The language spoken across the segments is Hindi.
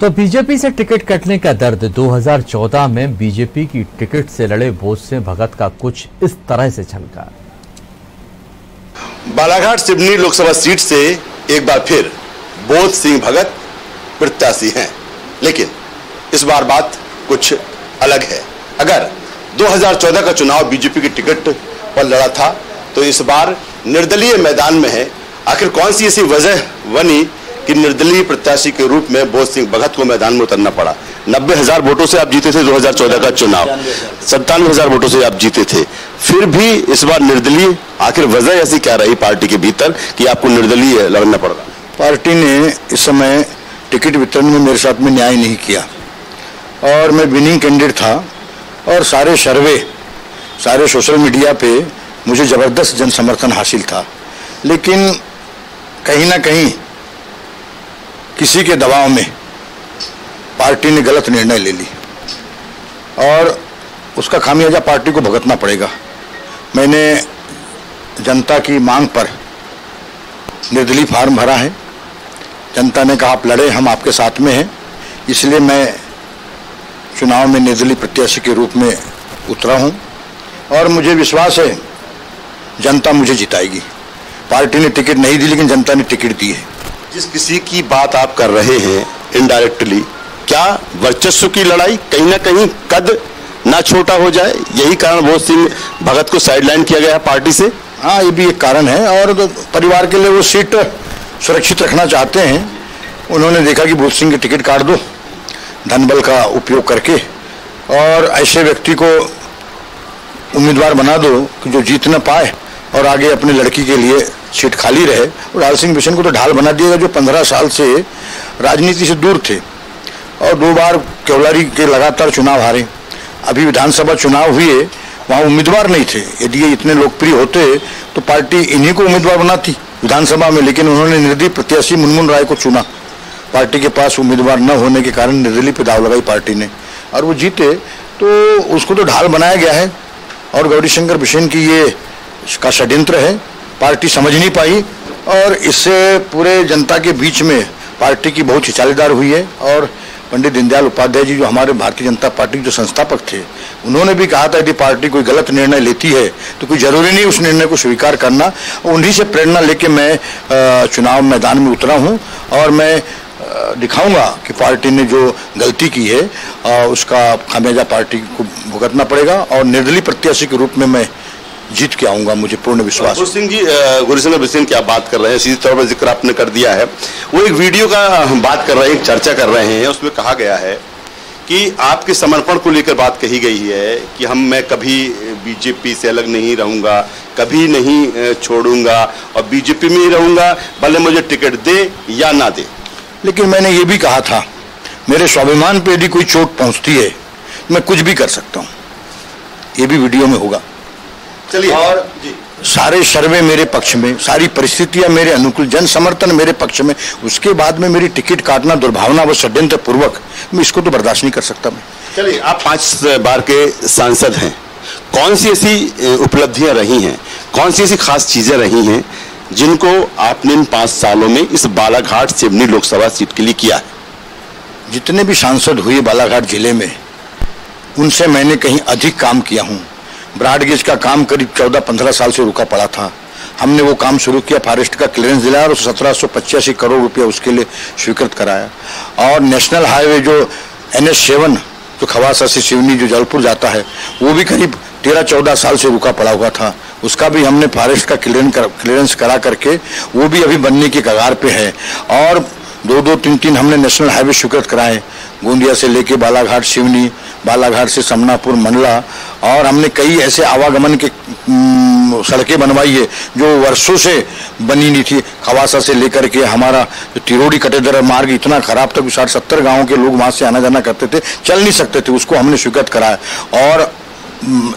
तो बीजेपी से टिकट कटने का दर्द 2014 में बीजेपी की टिकट से लड़े बोध सिंह भगत का कुछ इस तरह से छलका बालाघाट सिवनी लोकसभा सीट से एक बार फिर बोध सिंह भगत प्रत्याशी हैं। लेकिन इस बार बात कुछ अलग है। अगर 2014 का चुनाव बीजेपी की टिकट पर लड़ा था तो इस बार निर्दलीय मैदान में है। आखिर कौन सी ऐसी वजह बनी कि निर्दलीय प्रत्याशी के रूप में बोध सिंह भगत को मैदान में उतरना पड़ा। नब्बे हज़ार वोटों से आप जीते थे 2014 का चुनाव। सत्तानवे हज़ार वोटों से आप जीते थे। फिर भी इस बार निर्दलीय, आखिर वजह ऐसी क्या रही पार्टी के भीतर कि आपको निर्दलीय लड़ना पड़? रहा पार्टी ने इस समय टिकट वितरण में मेरे साथ में न्याय नहीं किया। और मैं विनिंग कैंडिडेट था और सारे सर्वे, सारे सोशल मीडिया पे मुझे ज़बरदस्त जन समर्थन हासिल था। लेकिन कहीं ना कहीं किसी के दबाव में पार्टी ने गलत निर्णय ले ली। और उसका खामियाजा पार्टी को भुगतना पड़ेगा। मैंने जनता की मांग पर निर्दलीय फार्म भरा है। जनता ने कहा, आप लड़े, हम आपके साथ में हैं। इसलिए मैं चुनाव में निर्दलीय प्रत्याशी के रूप में उतरा हूँ। और मुझे विश्वास है, जनता मुझे जिताएगी। पार्टी ने टिकट नहीं दी, लेकिन जनता ने टिकट दी है। जिस किसी की बात आप कर रहे हैं इनडायरेक्टली क्या वर्चस्व की लड़ाई कहीं ना कहीं कद ना छोटा हो जाए? यही कारण बहुत सिंह भगत को साइडलाइन किया गया है पार्टी से। हाँ ये भी एक कारण है और तो परिवार के लिए वो सीट सुरक्षित रखना चाहते हैं। उन्होंने देखा कि बोध सिंह की टिकट काट दो, धनबल का उपयोग करके, और ऐसे व्यक्ति को उम्मीदवार बना दो कि जो जीत ना पाए। और आगे अपने लड़की के लिए सीट खाली रहे। और लाल सिंह बिशन को तो ढाल बना दिएगा जो पंद्रह साल से राजनीति से दूर थे। और दो बार केवलारी के लगातार चुनाव हारे। अभी विधानसभा चुनाव हुए, वहाँ उम्मीदवार नहीं थे। यदि ये इतने लोकप्रिय होते तो पार्टी इन्हीं को उम्मीदवार बनाती विधानसभा में, लेकिन उन्होंने निर्दलीय प्रत्याशी मुनमुन राय को चुना। पार्टी के पास उम्मीदवार न होने के कारण निर्दलीय पे दाव लगाई पार्टी ने। और वो जीते तो उसको तो ढाल बनाया गया है। और गौरीशंकर बिशन की ये का षड्यंत्र है, पार्टी समझ नहीं पाई और इससे पूरे जनता के बीच में पार्टी की बहुत हिचालेदार हुई है और पंडित दीनदयाल उपाध्याय जी जो हमारे भारतीय जनता पार्टी के जो संस्थापक थे, उन्होंने भी कहा था, यदि पार्टी कोई गलत निर्णय लेती है तो कोई ज़रूरी नहीं उस निर्णय को स्वीकार करना। उन्हीं से प्रेरणा लेके मैं चुनाव मैदान में उतरा हूँ और मैं दिखाऊँगा कि पार्टी ने जो गलती की है उसका खामियाजा पार्टी को भुगतना पड़ेगा और निर्दलीय प्रत्याशी के रूप में मैं जीत के आऊँगा मुझे पूर्ण विश्वास सिंह जी गुरुशंकर सिंह की आप बात कर रहे हैं सीधे तौर पर ज़िक्र आपने कर दिया है। वो एक वीडियो का हम बात कर रहे हैं एक चर्चा कर रहे हैं उसमें कहा गया है कि आपके समर्पण को लेकर बात कही गई है कि हम मैं कभी बीजेपी से अलग नहीं रहूँगा कभी नहीं छोड़ूँगा और बीजेपी में ही रहूँगा भले मुझे टिकट दे या ना दे। लेकिन मैंने ये भी कहा था मेरे स्वाभिमान पे यदि कोई चोट पहुँचती है मैं कुछ भी कर सकता हूँ। ये भी वीडियो में होगा। चलिए। और जी। सारे सर्वे मेरे पक्ष में सारी परिस्थितियाँ मेरे अनुकूल जन समर्थन मेरे पक्ष में उसके बाद में मेरी टिकट काटना दुर्भावना व षड्यंत्र पूर्वक मैं इसको तो बर्दाश्त नहीं कर सकता मैं। चलिए आप पाँच बार के सांसद हैं। कौन सी ऐसी उपलब्धियाँ रही हैं? कौन सी ऐसी खास चीज़ें रही हैं जिनको आपने इन पाँच सालों में इस बालाघाट सिवनी लोकसभा सीट के लिए किया है? जितने भी सांसद हुए बालाघाट ज़िले में उनसे मैंने कहीं अधिक काम किया हूँ। ब्राडगेज का काम करीब चौदह पंद्रह साल से रुका पड़ा था। हमने वो काम शुरू किया फॉरेस्ट का क्लियरेंस दिलाया और सत्रह सौ पचासी करोड़ रुपया उसके लिए स्वीकृत कराया। और नेशनल हाईवे जो एन एस सेवन जो खवासा से सिवनी जो जलपुर जाता है वो भी करीब तेरह चौदह साल से रुका पड़ा हुआ था। उसका भी हमने फॉरेस्ट का क्लियरेंस कर, क्लियरेंस करा करके वो भी अभी बनने के कगार पे है। और दो दो तीन तीन हमने नेशनल हाईवे स्वीकृत कराए। गोंदिया से लेके बालाघाट सिवनी बालाघाट से समनापुर, मंडला और हमने कई ऐसे आवागमन के सड़कें बनवाई है जो वर्षों से बनी नहीं थी। खवासा से लेकर के हमारा जो तिरोड़ी कटेदर मार्ग इतना खराब था कि साठ सत्तर गाँव के लोग वहाँ से आना जाना करते थे, चल नहीं सकते थे, उसको हमने स्वीकृत कराया और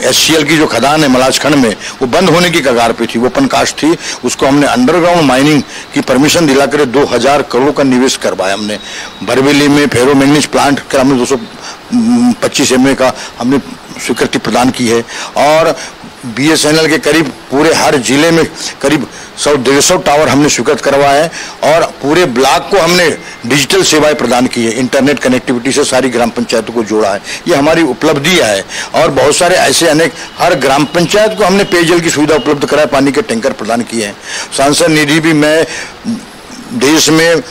एससीएल की जो खदान है मलाजखंड में, वो बंद होने की कगार पे थी, वो ओपन कास्ट थी, उसको हमने अंडरग्राउंड माइनिंग की परमिशन दिलाकर 2000 करोड़ का निवेश करवाया हमने। बरवेली में फेरोमैग्नीज प्लांट का हमने दो पच्चीस एम का हमने स्वीकृति प्रदान की है और बीएसएनएल के करीब पूरे हर ज़िले में करीब सौ, डेढ़ सौ टावर हमने स्वीकृत करवाए हैं और पूरे ब्लॉक को हमने डिजिटल सेवाएँ प्रदान की है। इंटरनेट कनेक्टिविटी से सारी ग्राम पंचायतों को जोड़ा है। ये हमारी उपलब्धियाँ है और बहुत सारे ऐसे अनेक हर ग्राम पंचायत को हमने पेयजल की सुविधा उपलब्ध कराए, पानी के टैंकर प्रदान किए हैं। सांसद निधि भी मैं देश में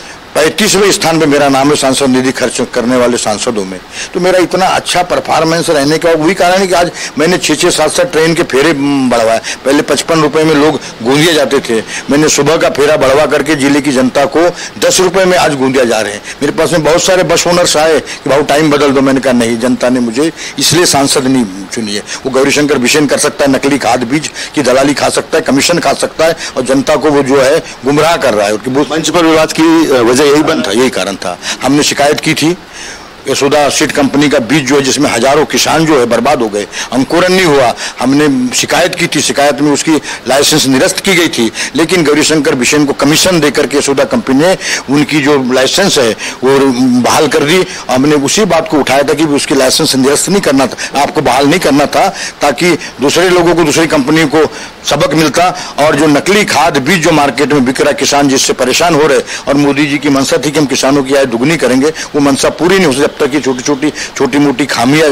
पैंतीसवें स्थान पे मेरा नाम है सांसद निधि खर्च करने वाले सांसदों में। तो मेरा इतना अच्छा परफॉर्मेंस रहने का वही कारण है कि आज मैंने छः छः सात सात ट्रेन के फेरे बढ़वाए। पहले पचपन रुपये में लोग गूंदिया जाते थे। मैंने सुबह का फेरा बढ़वा करके ज़िले की जनता को दस रुपये में आज गूंदिया जा रहे हैं। मेरे पास में बहुत सारे बस ओनर्स आए कि भाव टाइम बदल दो। मैंने कहा, नहीं, जनता ने मुझे इसलिए सांसद नहीं चुनी है। वो गौरीशंकर बिशेन कर सकता है, नकली खाद बीज की दलाली खा सकता है कमीशन खा सकता है और जनता को वो जो है गुमराह कर रहा है। मंच पर विवाद की वजह यही बंद था यही कारण था। हमने शिकायत की थी यशोदा सीड कंपनी का बीज जो है, जिसमें हज़ारों किसान जो है बर्बाद हो गए अंकुरन नहीं हुआ। हमने शिकायत की थी, शिकायत में उसकी लाइसेंस निरस्त की गई थी, लेकिन गौरीशंकर बिशेन को कमीशन देकर के यशोदा कंपनी ने उनकी जो लाइसेंस है, वो बहाल कर दी। हमने उसी बात को उठाया था कि उसकी लाइसेंस निरस्त नहीं करना था, आपको बहाल नहीं करना था, ताकि दूसरे लोगों को, दूसरी कंपनी को सबक मिलता और जो नकली खाद बीज जो मार्केट में बिक रहा किसान जिससे परेशान हो रहे और मोदी जी की मंशा थी कि हम किसानों की आय दुगनी करेंगे, वो मंशा पूरी नहीं हो जब तक ये छोटी छोटी छोटी मोटी खामियाँ,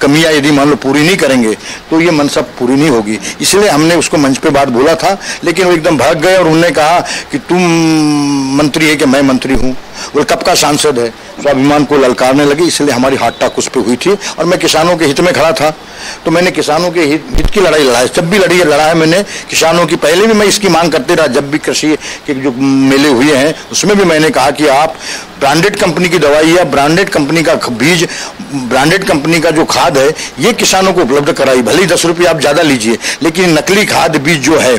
कमियाँ यदि मान लो पूरी नहीं करेंगे तो ये मनसा पूरी नहीं होगी। इसलिए हमने उसको मंच पे बात बोला था, लेकिन वो एकदम भाग गए और उन्होंने कहा कि तुम मंत्री है कि मैं मंत्री हूँ? वो कब का सांसद है? स्वाभिमान को ललकारने लगे, इसलिए हमारी हाट टाक उस पर हुई थी और मैं किसानों के हित में खड़ा था। तो मैंने किसानों के हित, हित की लड़ाई लड़ा है। जब भी लड़ी लड़ा है मैंने किसानों की पहले भी मैं इसकी मांग करते रहा जब भी कृषि के जो मेले हुए हैं उसमें भी मैंने कहा कि आप ब्रांडेड कंपनी की दवाई या ब्रांडेड कंपनी का बीज ब्रांडेड कंपनी का जो खाद है ये किसानों को उपलब्ध कराई। भले ही दस रुपये आप ज़्यादा लीजिए लेकिन नकली खाद बीज जो है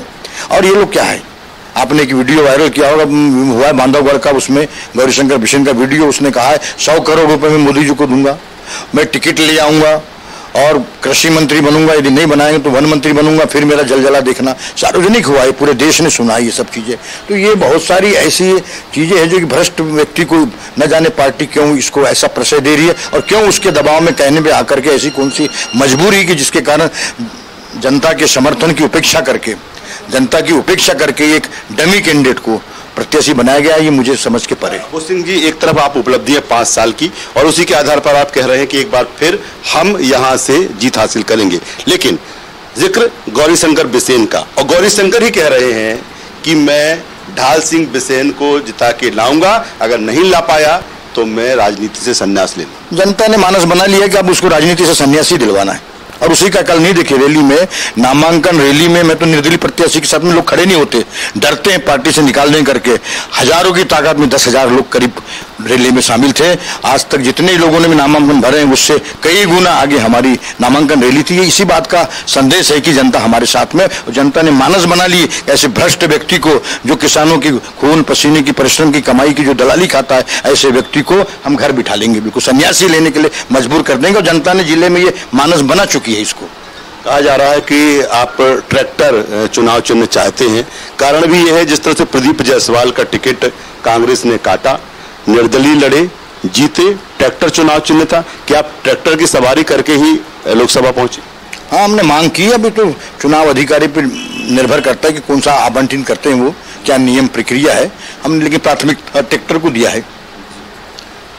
और ये लोग क्या है? आपने एक वीडियो वायरल किया होगा हुआ है बांधवगढ़ का उसमें गौरीशंकर बिशन का वीडियो उसने कहा है सौ करोड़ रुपए में मोदी जी को दूँगा मैं टिकट ले आऊँगा और कृषि मंत्री बनूँगा, यदि नहीं बनाएँगे तो वन मंत्री बनूँगा, फिर मेरा जलजला देखना। सार्वजनिक हुआ है, पूरे देश ने सुना ये सब चीज़ें। तो ये बहुत सारी ऐसी चीज़ें हैं जो कि भ्रष्ट व्यक्ति को न जाने पार्टी क्यों इसको ऐसा प्रशय दे रही है और क्यों उसके दबाव में कहने पर आकर के ऐसी कौन सी मजबूरी की जिसके कारण जनता के समर्थन की उपेक्षा करके, जनता की उपेक्षा करके एक डमी कैंडिडेट को प्रत्याशी बनाया गया ये मुझे समझ के परे। सिंह जी एक तरफ़ आप उपलब्धि है पाँच साल की और उसी के आधार पर आप कह रहे हैं कि एक बार फिर हम यहाँ से जीत हासिल करेंगे। लेकिन ज़िक्र गौरी शंकर बिसेन का और गौरी शंकर ही कह रहे हैं कि मैं ढाल सिंह बिसेन को जिता के लाऊँगा अगर नहीं ला पाया तो मैं राजनीति से संन्यास ले जनता ने मानस बना लिया कि अब उसको राजनीति से संन्यासी दिलवाना है। और उसी का कल नहीं देखे रैली में, नामांकन रैली में, मैं तो निर्दलीय प्रत्याशी के साथ में लोग खड़े नहीं होते। डरते हैं, पार्टी से निकालने करके। हज़ारों की ताकत में दस हज़ार लोग करीब रैली में शामिल थे। आज तक जितने लोगों ने भी नामांकन भरे हैं, उससे कई गुना आगे हमारी नामांकन रैली थी। इसी बात का संदेश है कि जनता हमारे साथ में, और जनता ने मानस बना ली ऐसे भ्रष्ट व्यक्ति को, जो किसानों की खून पसीने की, परिश्रम की कमाई की जो दलाली खाता है, ऐसे व्यक्ति को हम घर बिठा लेंगे। बिल्कुल सन्यासी लेने के लिए मजबूर कर देंगे, और जनता ने ज़िले में ये मानस बना चुकी है इसको। कहा जा रहा है कि आप ट्रैक्टर चुनाव चिन्ह चाहते हैं। कारण भी यह है जिस तरह से प्रदीप जायसवाल का टिकट कांग्रेस ने काटा निर्दलीय लड़े जीते ट्रैक्टर चुनाव चिन्ह था कि आप ट्रैक्टर की सवारी करके ही लोकसभा पहुँचे? हाँ हमने मांग की अभी तो चुनाव अधिकारी पर निर्भर करता है कि कौन सा आवंटन करते हैं वो क्या नियम प्रक्रिया है। हमने लेकिन प्राथमिक ट्रैक्टर को दिया है।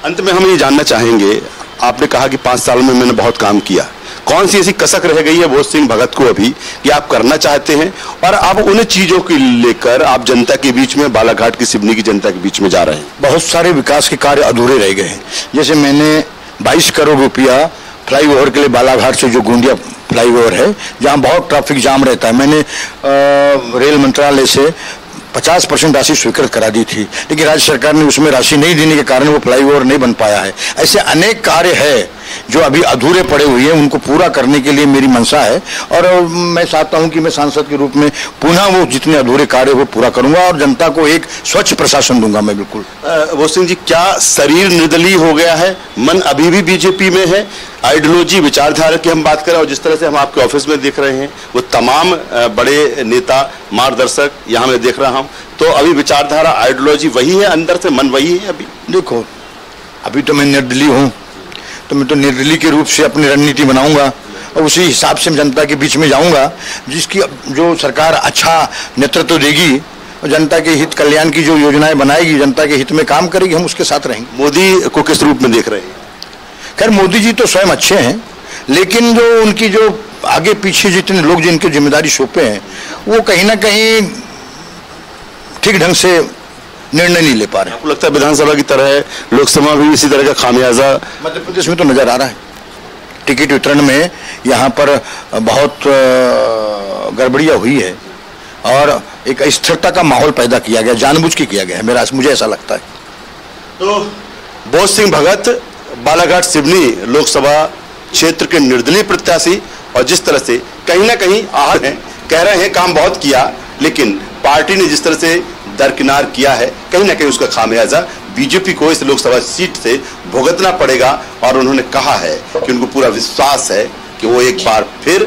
अंत में हम ये जानना चाहेंगे आपने कहा कि पाँच साल में मैंने बहुत काम किया। कौन सी ऐसी कसक रह गई है बोध सिंह भगत को अभी कि आप करना चाहते हैं? और आप उन चीज़ों को लेकर आप जनता के बीच में बालाघाट की सिवनी की जनता के बीच में जा रहे हैं। बहुत सारे विकास के कार्य अधूरे रह गए हैं। जैसे मैंने 22 करोड़ रुपया फ्लाईओवर के लिए बालाघाट से जो गोंदिया फ्लाईओवर है जहाँ बहुत ट्रैफ़िक जाम रहता है। मैंने आ, रेल मंत्रालय से 50 परसेंट राशि स्वीकृत करा दी थी। लेकिन राज्य सरकार ने उसमें राशि नहीं देने के कारण वो फ्लाईओवर नहीं बन पाया है। ऐसे अनेक कार्य है। जो अभी अधूरे पड़े हुए हैं उनको पूरा करने के लिए मेरी मंशा है। और मैं चाहता हूँ कि मैं सांसद के रूप में पुनः वो जितने अधूरे कार्य वो पूरा करूँगा और जनता को एक स्वच्छ प्रशासन दूँगा मैं बिल्कुल। वो सिंह जी क्या शरीर निर्दलीय हो गया है? मन अभी भी बीजेपी में है? आइडियोलॉजी विचारधारा की हम बात करें और जिस तरह से हम आपके ऑफ़िस में देख रहे हैं वो तमाम बड़े नेता मार्गदर्शक यहाँ मैं देख रहा हूँ। तो अभी विचारधारा आइडियोलॉजी वही है अंदर से मन वही है अभी? देखो अभी तो मैं निर्दलीय हूँ। तो मैं तो निर्दलीय के रूप से अपनी रणनीति बनाऊँगा और उसी हिसाब से मैं जनता के बीच में जाऊँगा जिसकी जो सरकार अच्छा नेतृत्व देगी और जनता के हित कल्याण की जो योजनाएँ बनाएगी जनता के हित में काम करेगी हम उसके साथ रहेंगे। मोदी को किस रूप में देख रहे हैं? खैर मोदी जी तो स्वयं अच्छे हैं लेकिन जो उनकी जो आगे पीछे जितने लोग जिनकी ज़िम्मेदारी सौंपे हैं वो कहीं ना कहीं ठीक ढंग से निर्णय नहीं ले पा रहे। आपको लगता है विधानसभा की तरह लोकसभा भी इसी तरह का खामियाजा मध्य प्रदेश में तो नज़र आ रहा है। टिकट वितरण में यहाँ पर बहुत गड़बड़िया हुई है और एक अस्थिरता का माहौल पैदा किया गया जानबूझ के किया गया है मेरा मुझे ऐसा लगता है। तो बोध सिंह भगत बालाघाट सिवनी लोकसभा क्षेत्र के निर्दलीय प्रत्याशी और जिस तरह से कहीं ना कहीं आहत हैं कह रहे हैं काम बहुत किया लेकिन पार्टी ने जिस तरह से दरकिनार किया है, कहीं ना कहीं उसका खामियाजा बीजेपी को इस लोकसभा सीट से भुगतना पड़ेगा और उन्होंने कहा है कि उनको पूरा विश्वास है कि वो एक बार फिर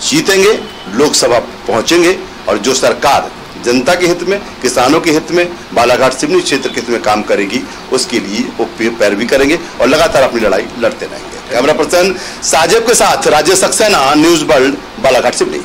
जीतेंगे, लोकसभा पहुँचेंगे और जो सरकार जनता के हित में, किसानों के हित में, बालाघाट सिवनी क्षेत्र के हित में काम करेगी, उसके लिए वो पैरवी करेंगे और लगातार अपनी लड़ाई लड़ते रहेंगे। कैमरा पर्सन साजिब के साथ राजेश सक्सेना, न्यूज़ वर्ल्ड, बालाघाट सिवनी।